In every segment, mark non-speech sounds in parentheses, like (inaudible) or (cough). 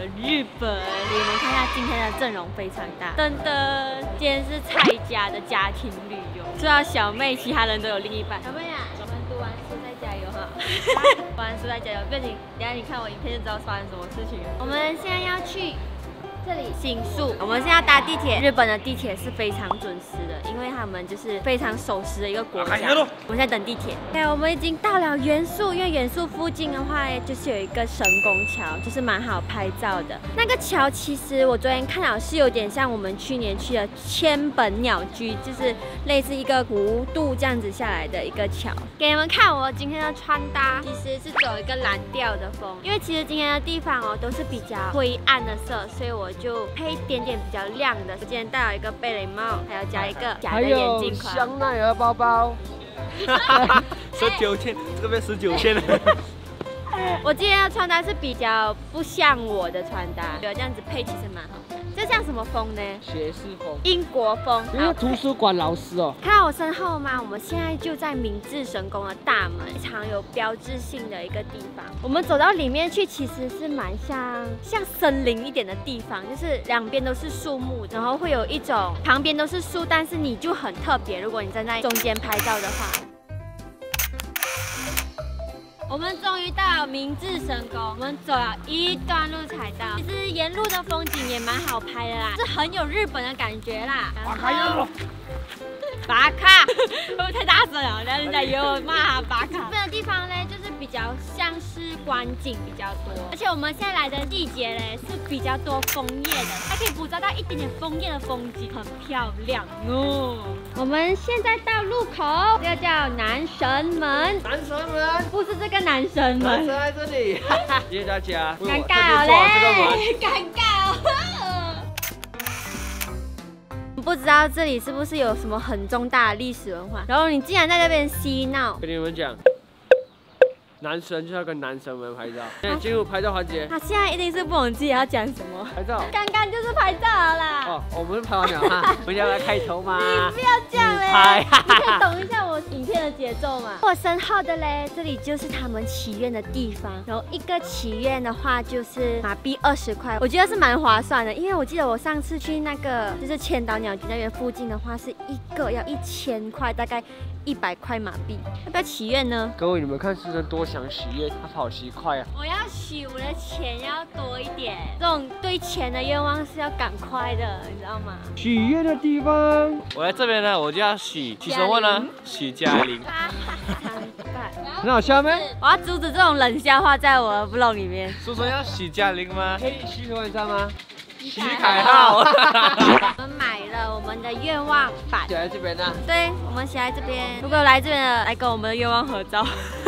了日本。你们看一下今天的阵容非常大，噔噔，今天是蔡家的家庭旅游，除了小妹，其他人都有另一半。小妹啊，我们读完书再加油哈，(laughs) 读完书再加油，不行，等下你看我影片就知道发生什么事情了。我们现在要去。这里新宿，我们现在搭地铁。日本的地铁是非常准时的，因为他们就是非常守时的一个国家。我们现在等地铁。对，我们已经到了元素，因为元素附近的话，就是有一个神宫桥，就是蛮好拍照的。那个桥其实我昨天看到是有点像我们去年去的千本鸟居，就是类似一个弧度这样子下来的一个桥。给你们看我今天的穿搭，其实是走一个蓝调的风，因为其实今天的地方哦都是比较灰暗的色，所以我。就配一点点比较亮的。我今天戴了一个贝雷帽，还要加一个假的眼镜框。香奈儿包包，(laughs) 十九千，这边十九千。(laughs) 我今天的穿搭是比较不像我的穿搭，觉得这样子配其实蛮好看。这像什么风呢？学士风，英国风。因为图书馆老师哦。看到我身后吗？我们现在就在明治神宫的大门，非常有标志性的一个地方。我们走到里面去，其实是蛮像像森林一点的地方，就是两边都是树木，然后会有一种旁边都是树，但是你就很特别。如果你站在中间拍照的话。我们终于到了明治神宫，我们走了一段路才到。其实沿路的风景也蛮好拍的啦，是很有日本的感觉啦。打卡，巴卡，(laughs) 会不会太大声了？让人家以为我骂打卡。这个地方呢，就是比较观景比较多，而且我们现在来的季节呢是比较多枫叶的，还可以捕捉到一点点枫叶的风景，很漂亮哦。我们现在到路口，这个叫男神门。男神门不是这个男神门。男神在这里。谢谢大家。尴尬嘞，尴尬哦。不知道这里是不是有什么很重大的历史文化？然后你竟然在这边嬉闹。跟你们讲。男神就要跟男神们拍照，现在进入拍照环节。他现在一定是不懂自己要讲什么。拍照。刚刚就是拍照啦。哦，我们拍完了哈，(laughs) 不要来开头吗？你不要这样嘞。你可以懂一下我影片的节奏嘛。(laughs) 我身后的嘞，这里就是他们祈愿的地方。然后一个祈愿的话就是马币二十块，我觉得是蛮划算的。因为我记得我上次去那个就是千岛鸟居那边附近的话，是一个要一千块，大概。一百块马币，要不要祈愿呢？各位，你们看诗人多想许愿，他跑奇快啊！我要许我的钱要多一点，这种对钱的愿望是要赶快的，你知道吗？许愿的地方，我来这边呢，我就要许许什么呢？许嘉玲。很好笑吗？我要阻止这种冷笑话在我的 vlog 里面。叔叔要许嘉玲吗？可以许什么一下吗？许凯浩，(laughs) 我们买了的愿望板，写在这边呢。对，我们写在这边。如果来这边的，来跟我们的愿望合照，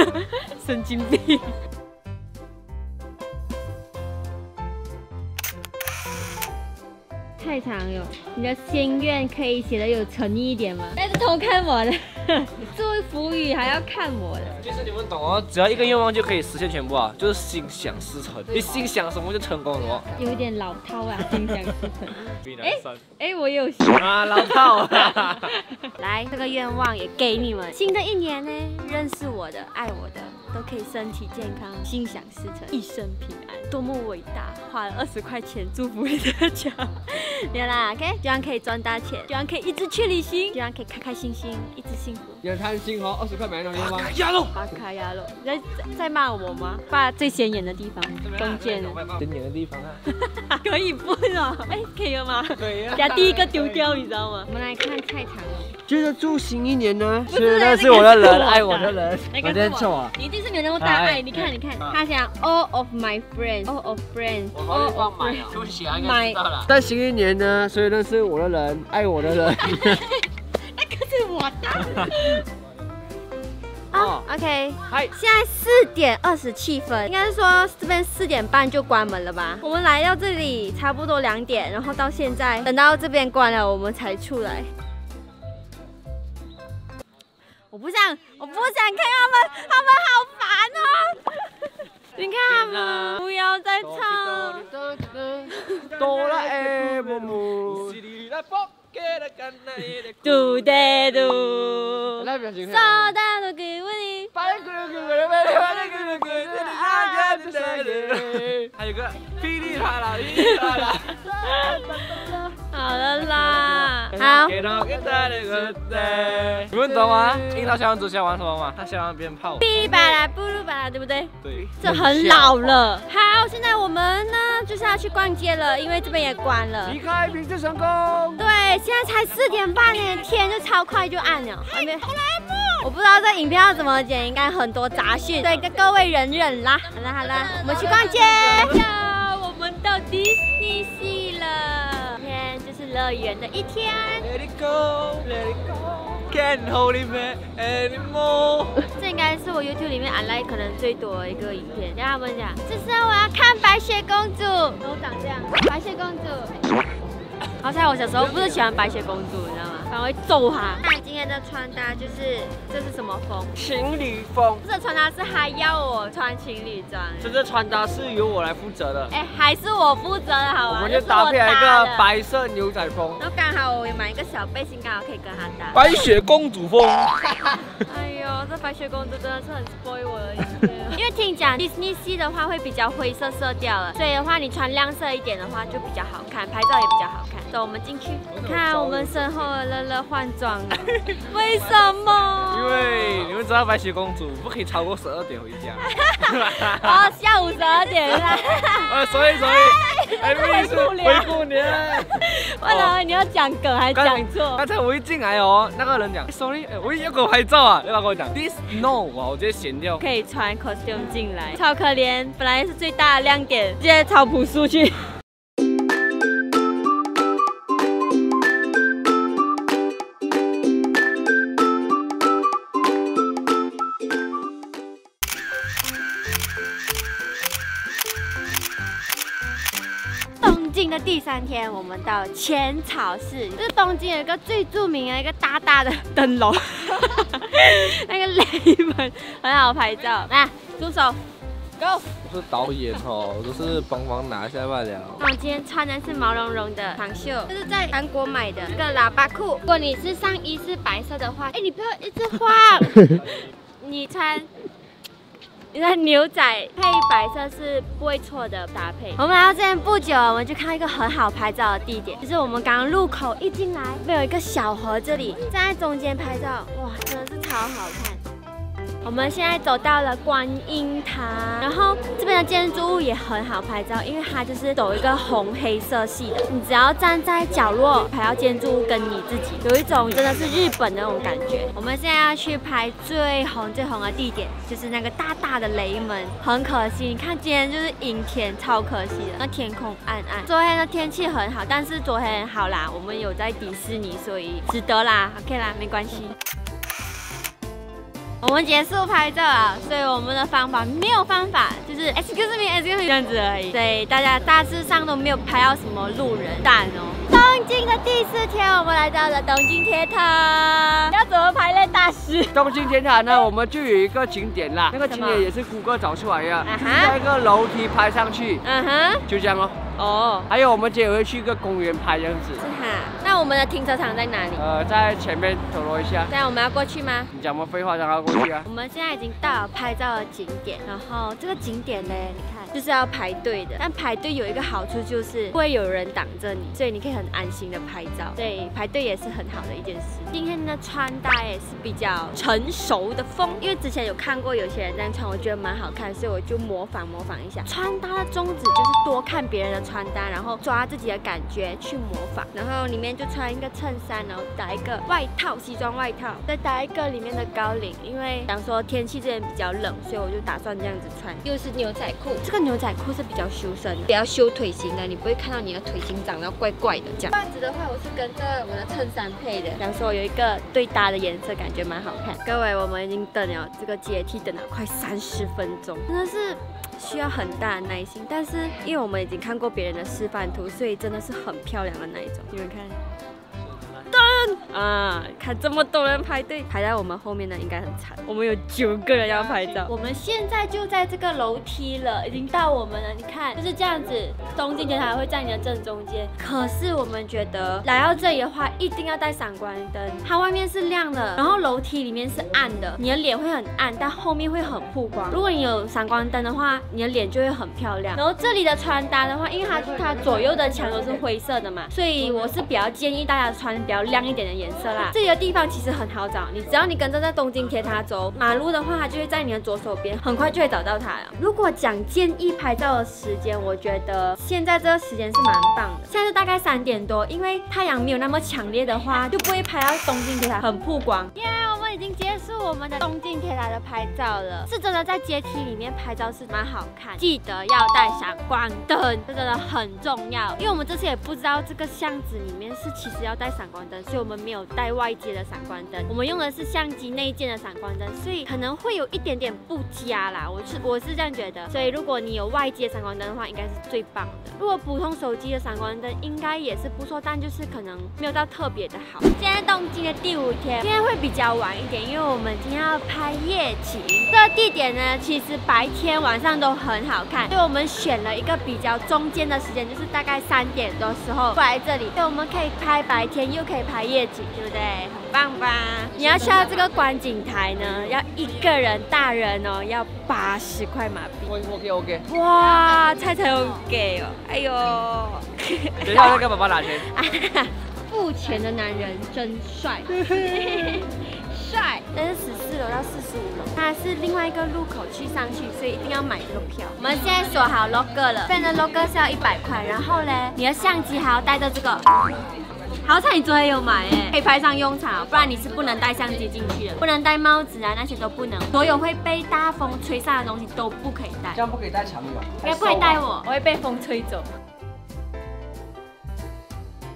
(laughs) 神经病。太长了，你的心愿可以写的有诚意一点吗？但是偷看我的，(laughs) 作为福语还要看我的。其实你们懂哦，只要一个愿望就可以实现全部啊，就是心想事成。你心想什么就成功了。有一点老套啊，(laughs) 心想事成。(laughs) 哎哎，我有啊，老套。来，这个愿望也给你们。新的一年呢，认识我的，爱我的。都可以身体健康、心想事成、一生平安，多么伟大！花了二十块钱祝福大家，(laughs) 没有啦，OK，希望可以赚大钱，希望可以一直去旅行，希望可以开开心心，一直幸福。有贪心哦，二十块买那种吗？鸭肉，巴卡鸭肉，在在骂我吗？把最显眼的地方，中间显眼的地方啊，(laughs) 可以不哦？哎，可以了吗？可以啊。把第一个丢掉，你知道吗？我们来看菜场。接着祝新一年呢，是 (laughs) 那是我的人，爱我的人，我在错啊，你一定是没有那么大爱，你看你看，他想 all of my friends，all of friends，all of friends，买，但行一年呢，所以认识我的人，爱我的人，那可是我的。(laughs) 哦，OK，嗨，现在四点二十七分，应该是说这边四点半就关门了吧？我们来到这里差不多两点，然后到现在等到这边关了，我们才出来。我不想，我不想看他们，他们好烦哦！(laughs) 你看他们，不要再唱。哆啦 A 梦，(laughs) 嘟哒嘟，沙达都给我的。还有个噼里啪啦噼里啪啦。好了啦，好。你们懂吗？樱桃小丸子喜欢玩什么吗？他喜欢鞭炮。噼里啪啦，布鲁吧啦，对不对？对。这很老了。好，现在我们呢就是要去逛街了，因为这边也关了。离开品质成功。对，现在才四点半呢，天就超快就暗了。还没。我不知道这影片要怎么剪，应该很多杂讯，所以跟各位忍忍啦。好了好了，我们去逛街。呀，我们到迪士尼乐园的一天。Let it go, let it go, can't hold it back anymore。这应该是我 YouTube 里面 I like 可能最多的一个影片。跟他们讲，这是我要看白雪公主，都长这样。白雪公主。好像我小时候不是喜欢白雪公主，你知道吗？反而会揍她。那今天的穿搭就是这是什么风？情侣风。这穿搭是还要我穿情侣装。这个穿搭是由我来负责的。哎，还是我负责的好吗？我们就搭配一个白色牛仔风。然后刚好我也买一个小背心，刚好可以跟她搭。白雪公主风。(laughs) 哎呦，这白雪公主真的是很 spoil 我的一天。(laughs) 因为听讲 Disney C 的话会比较灰色色调了，所以的话你穿亮色一点的话就比较好看，拍照也比较好看。走，我们进去看我们身后的乐乐换装了。(laughs) 为什么？因为你们知道白雪公主不可以超过十二点回家。(laughs) 哦，下午十二点啦。呃，(laughs) 所以所以，哎，回顾年，回顾年。完了，你要讲梗还讲错。刚才我一进来哦，那个人讲，sorry，我要给我拍照啊，要不要跟我讲？This no，哇，我直接闲掉。可以穿 costume 进来，超可怜，本来是最大的亮点，直接超朴素去。三天，我们到浅草寺，这是东京有一个最著名的一个大大的灯笼，(laughs) 那个雷门很好拍照。来，助手，Go。我是导演哦，我都是帮忙拿下罢了。我今天穿的是毛茸茸的长袖，这是在韩国买的这个喇叭裤。如果你是上衣是白色的话，哎，你不要一直晃，(laughs) 你穿。你看牛仔配白色是不会错的搭配。我们来到这边不久，我们就看到一个很好拍照的地点，就是我们刚刚入口一进来，会有一个小河，这里站在中间拍照，哇，真的是超好看。我们现在走到了观音堂，然后这边的建筑物也很好拍照，因为它就是走一个红黑色系的。你只要站在角落拍到建筑物跟你自己，有一种真的是日本那种感觉。我们现在要去拍最红最红的地点，就是那个大大的雷门。很可惜，你看今天就是阴天，超可惜的。那天空暗暗，昨天的天气很好，但是昨天好啦，我们有在迪士尼，所以值得啦。OK 啦，没关系。我们结束拍照啊，所以我们的方法没有方法，就是 excuse me excuse me 这样子而已。所以大家大致上都没有拍到什么路人蛋哦。东京的第四天，我们来到了东京铁塔。要怎么排呢，大师？东京铁塔呢，我们就有一个景点啦。那个景点也是谷歌找出来的，在一个楼梯拍上去。嗯哼，就这样咯。哦，还有我们今天也会去一个公园拍这样子。是哈，那我们的停车场在哪里？呃，在前面走了一下。现在我们要过去吗？你讲什么废话，让他过去啊。我们现在已经到了拍照的景点，然后这个景点呢，你看就是要排队的。但排队有一个好处就是会有人挡着你，所以你可以很安心的拍照。对，排队也是很好的一件事。今天的穿搭也是比较成熟的风，因为之前有看过有些人这样穿，我觉得蛮好看，所以我就模仿模仿一下。穿搭的宗旨就是多看别人的穿搭，然后抓自己的感觉去模仿。然后里面就穿一个衬衫，然后搭一个外套，西装外套，再搭一个里面的高领，因为想说天气这边比较冷，所以我就打算这样子穿。又是牛仔裤，这个牛仔裤是比较修身，比较修腿型的，你不会看到你的腿型长得怪怪的这样。袜子的话，我是跟着我的衬衫配的，想说有。一个对搭的颜色，感觉蛮好看。各位，我们已经等了这个阶梯，等了快三十分钟，真的是需要很大的耐心。但是因为我们已经看过别人的示范图，所以真的是很漂亮的那一种。你们看，噔啊，看这么多人排队，排在我们后面的应该很惨。我们有九个人要拍照。我们现在就在这个楼梯了，已经到我们了。你看，就是这样子，东京铁塔会在你的正中间。可是我们觉得来到这里的话，一定要带闪光灯。它外面是亮的，然后楼梯里面是暗的，你的脸会很暗，但后面会很曝光。如果你有闪光灯的话，你的脸就会很漂亮。然后这里的穿搭的话，因为它它左右的墙都是灰色的嘛，所以我是比较建议大家穿比较亮一点的颜色啦。这里的地方其实很好找，你只要你跟着在东京铁塔走马路的话，它就会在你的左手边，很快就会找到它了。如果讲建议拍照的时间，我觉得现在这个时间是蛮棒的。现在是大概三点多，因为太阳没有那么强烈的话，就不会拍到东京铁塔很曝光。耶，我们已经结束我们的东京铁塔的拍照了，是真的在阶梯里面拍照是蛮好看。记得要带闪光灯，这真的很重要。因为我们这次也不知道这个巷子里面是其实要带闪光灯，所以我们没有带外接的闪光灯，我们用的是相机内建的闪光灯，所以可能会有一点点不佳啦。我是我是这样觉得，所以如果你有外接闪光灯的话，应该是最棒的。如果普通手机的闪光灯应该也是不错，但就是可能没有到特别的好。今天东京的第五天，今天会比较晚一点，因为我们今天要拍夜景。这个地点呢，其实白天晚上都很好看，所以我们选了一个比较中间的时间，就是大概三点的时候过来这里，所以我们可以拍白天，又可以拍夜景，对不对？很棒吧？你要下这个观景台呢，要一个人大人哦，要八十块马币。OK OK。哇，菜菜有给哦，哎呦。等一下再跟爸爸拿钱。(laughs) 付钱的男人真帅。(laughs) 帅。但是十四楼到四十五楼，它是另外一个路口去上去，所以一定要买这个票。我们现在锁好 logo 了，现在 logo 是要一百块，然后呢，你的相机还要带着这个。好彩你昨天有买哎，可以派上用场，不然你是不能带相机进去的，不能戴帽子啊，那些都不能，所有会被大风吹散的东西都不可以带。这样不可以带强力吧？应该不可以带我，我会被风吹走。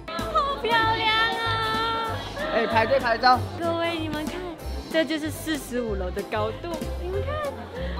好漂亮啊！哎，排队拍照。各位你们看，这就是四十五楼的高度，你们看，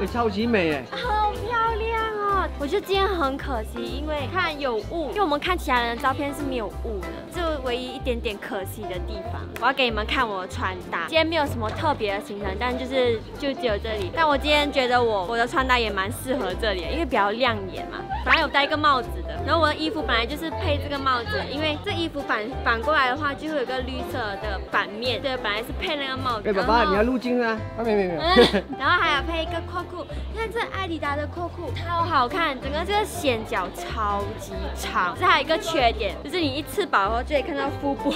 哎，超级美哎，好漂亮哦！我觉得今天很可惜，因为看有雾，因为我们看其他人的照片是没有雾的。就唯一一点点可惜的地方，我要给你们看我的穿搭。今天没有什么特别的行程，但就是就只有这里。但我今天觉得我我的穿搭也蛮适合这里，因为比较亮眼嘛。本来有戴一个帽子的，然后我的衣服本来就是配这个帽子，因为这衣服反反过来的话就会有个绿色的反面。对，本来是配那个帽子。哎，爸爸，你要入镜啊？啊没没没。(laughs) 然后还有配一个阔裤，看这艾迪达的阔裤超好看，整个这个显脚超级长。这还有一个缺点，就是你一吃饱后。就可以看到腹部，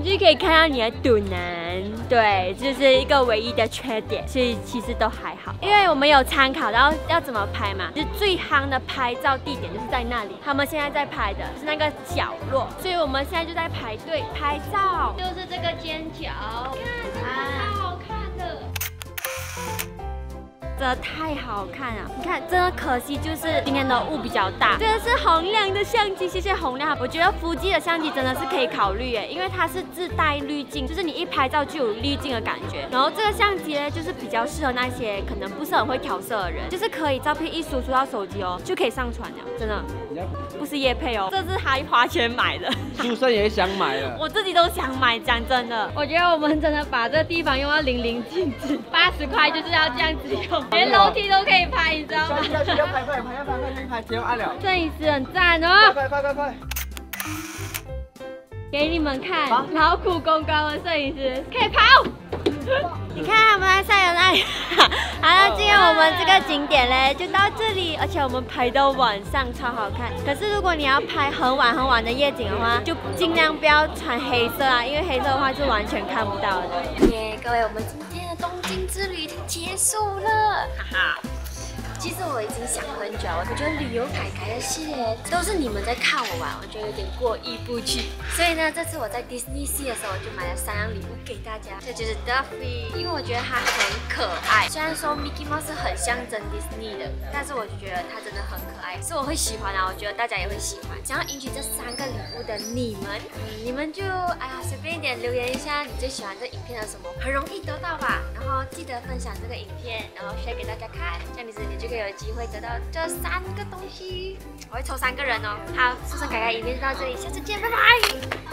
你就可以看到你的肚腩，对，就是一个唯一的缺点，所以其实都还好。因为我们有参考到要怎么拍嘛，就是最夯的拍照地点就是在那里，他们现在在拍的是那个角落，所以我们现在就在排队拍照，就是这个尖角，真的太好看了！你看，真的可惜就是今天的雾比较大。真的是洪亮的相机，谢谢洪亮。我觉得富基的相机真的是可以考虑耶，因为它是自带滤镜，就是你一拍照就有滤镜的感觉。然后这个相机呢，就是比较适合那些可能不是很会调色的人，就是可以照片一输出到手机哦，就可以上传了，真的。不是叶配哦，这是他花钱买的。书生也想买了，(laughs) 我自己都想买。讲真的，我觉得我们真的把这个地方用到淋漓尽致。八十块就是要这样子用，连楼梯都可以拍，你知道吗？要拍，要拍，拍，要拍，快拍，不用按了。摄影师很赞哦！快快快快！给你们看，劳苦功高的摄影师可以跑。你看，我们来晒恩爱。好了，今天我们这个景点嘞就到这里，而且我们拍到晚上超好看。可是如果你要拍很晚很晚的夜景的话，就尽量不要穿黑色啊，因为黑色的话是完全看不到的。耶，各位，我们今天的东京之旅结束了，哈哈。其实我已经想很久了，我觉得旅游改改的系列都是你们在看我玩，我觉得有点过意不去。所以呢，这次我在 Disney Sea 的时候，我就买了三样礼物给大家。这就是 Duffy，因为我觉得它很可爱。虽然说 Mickey Mouse 很象征 Disney 的，但是我就觉得它真的很可爱，是我会喜欢的。我觉得大家也会喜欢。想要赢取这三个礼物的你们，你们就哎呀随便一点留言一下你最喜欢这影片的什么，很容易得到吧。然后记得分享这个影片，然后 share 给大家看，这样子你就。就有机会得到这三个东西，我会抽三个人哦。好，速生改改影片就到这里，下次见，拜拜。